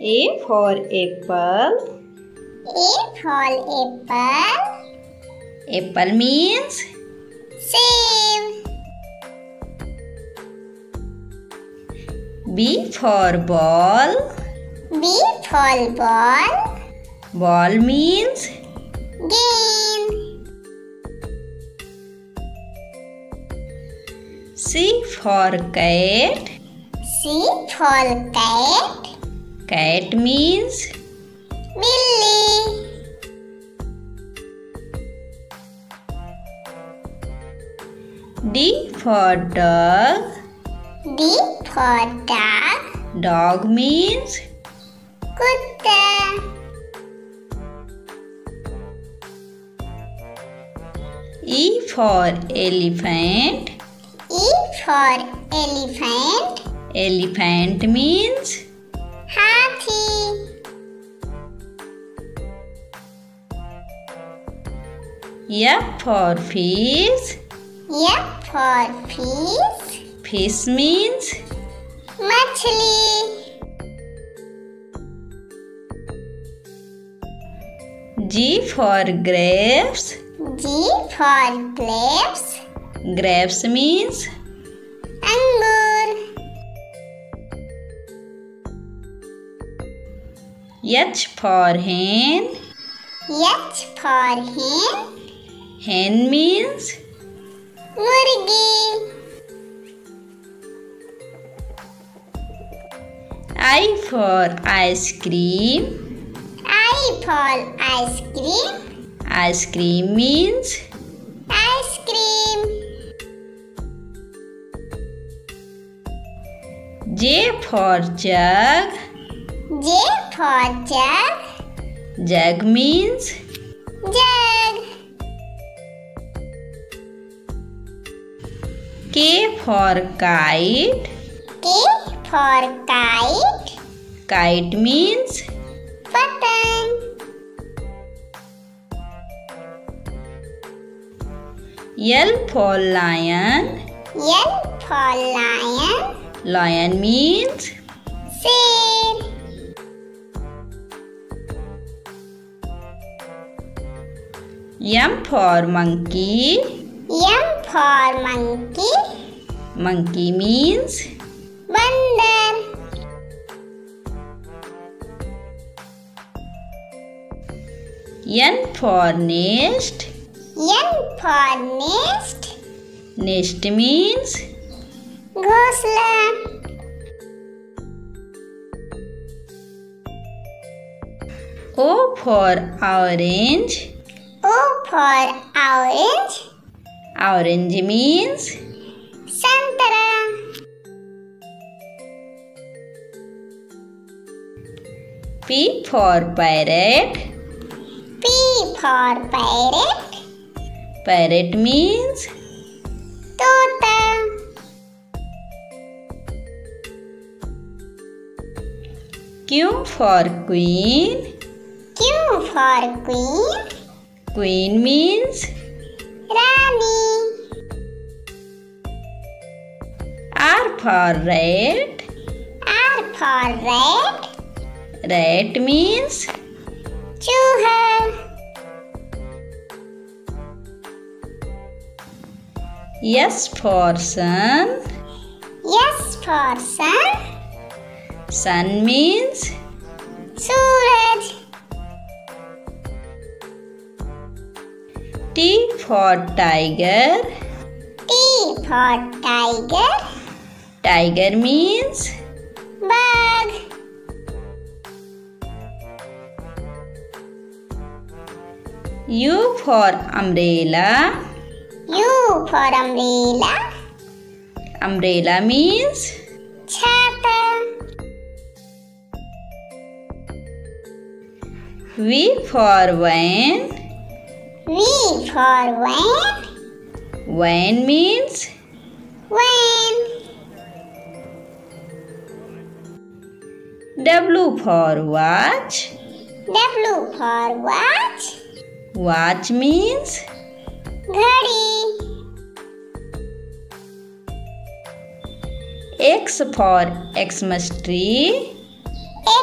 A for apple. A for apple. Apple means Save. B for ball. B for ball. Ball means Game. C for cat. C for cat. Cat means Billy. D for dog. D for dog. Dog means Kutta. E for elephant. E for elephant. Elephant means Hathi. F for fish. F for fish. Fish means Machli. G for grapes. G for grapes. Grapes means H for hen. H for hen. Hen means Murgi. I for ice cream. I for ice cream. Ice cream means Ice cream. J for jug. J for jug. Jug means Jug. K for kite. K for kite. Kite means Patang. L for lion. L for lion. Lion means Sir. M for monkey. M for monkey. Monkey means Bandar. N for nest. N for nest. Nest means Ghosla. O for orange. For orange. Orange means Santara. P for parrot. P for parrot. Parrot means Tota. Q for queen. Q for queen. Queen means Rani. R for rat. R for rat. Rat means Chooha. S for sun. S for sun. Sun means Suraj. T for tiger. T for tiger. Tiger means Bug. U for umbrella. U for umbrella. Umbrella means Chata. V for van. V for van. Van means Van. W for watch. W for watch. Watch means Ghadi. X for Xmas tree.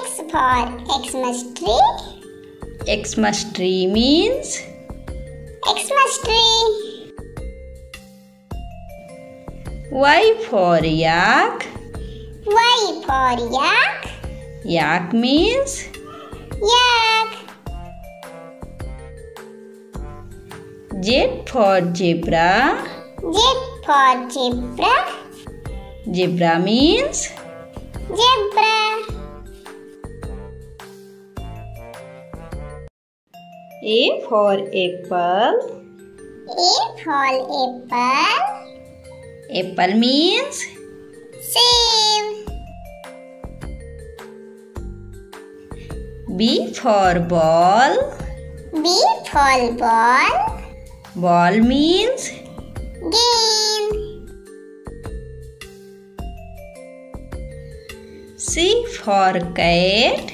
X for Xmas tree. Xmas tree means Xmas tree. Y for yak. Y for yak. Yak means Yak. Z for zebra. Z for zebra. Zebra means Zebra. A for apple. A for apple. Apple means Save. B for ball. B for ball. Ball means Game. C for cat.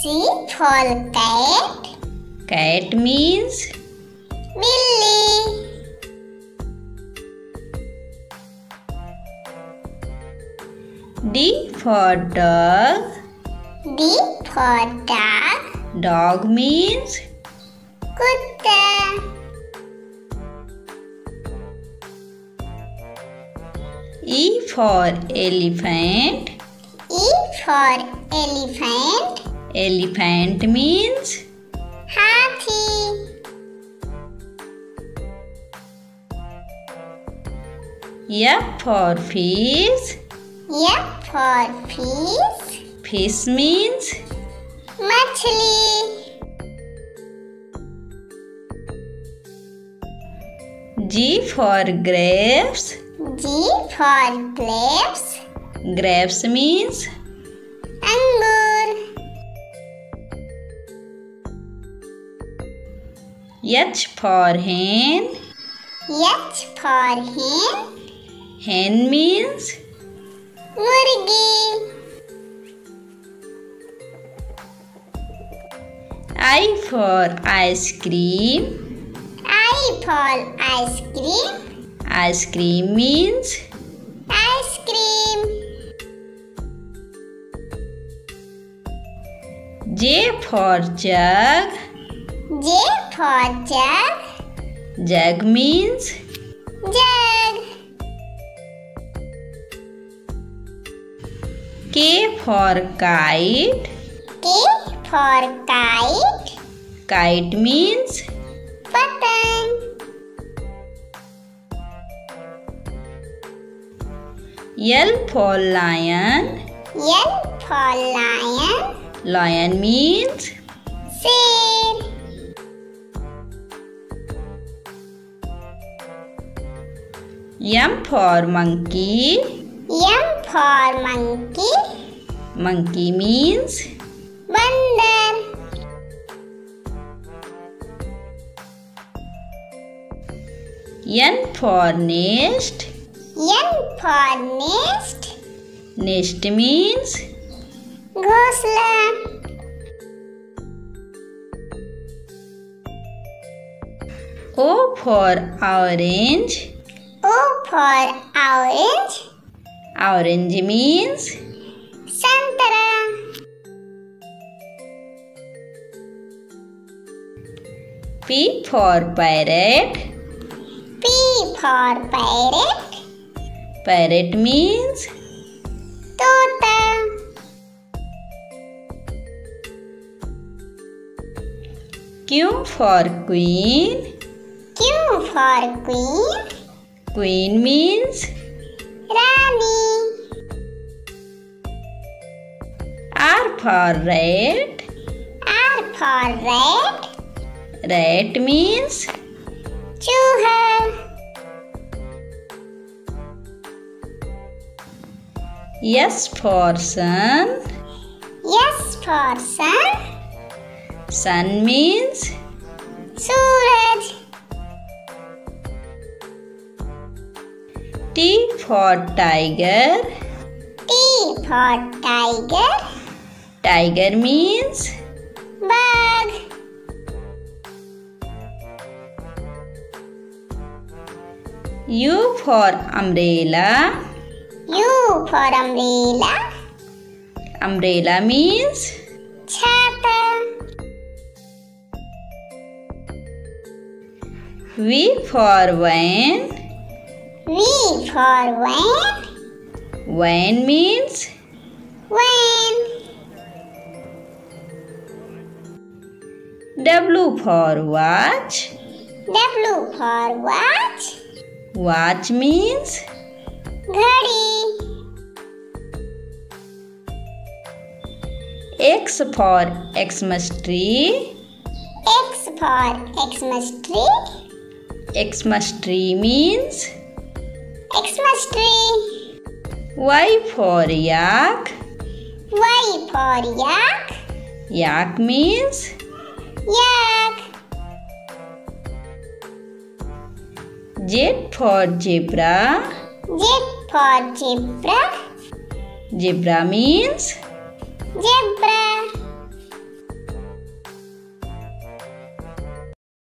C for cat. Cat means Billy. D for dog. D for dog. Dog means Kutta. E for elephant. E for elephant. Elephant means Hathi. F for fish. F for fish. Fish means Machli. G for grapes. G for grapes. Grapes means Angur. H for hen. H for hen. Hen means Murgi. I for ice cream. I for ice cream. Ice cream means Ice cream. J for jug. J for jug. Jug means Jug. K for kite. K for kite. Kite means Patang. L for lion. L for lion. Lion means Sir. M for monkey. M for monkey. Monkey means Bandar. N for nest. N for nest. Nest means Ghosla. O for orange. For orange. Orange means Santara. P for parrot. P for parrot. Parrot means Tota. Q for queen. Q for queen. Queen means Rani. R for rat. R for rat. Rat means Chooha. S for sun. S for sun. Sun means Suraj. For tiger. T for tiger. Tiger means Bug. U for umbrella. U for umbrella. Umbrella means छाता V for van. V for van Van means? Van W for watch. W for watch. Watch means? घड़ी X for Xmas tree. X for Xmas tree. Xmas tree means Xmas tree Y for yak. Y for yak? Yak means? Yak. Z for zebra. Z for zebra. Zebra means? Zebra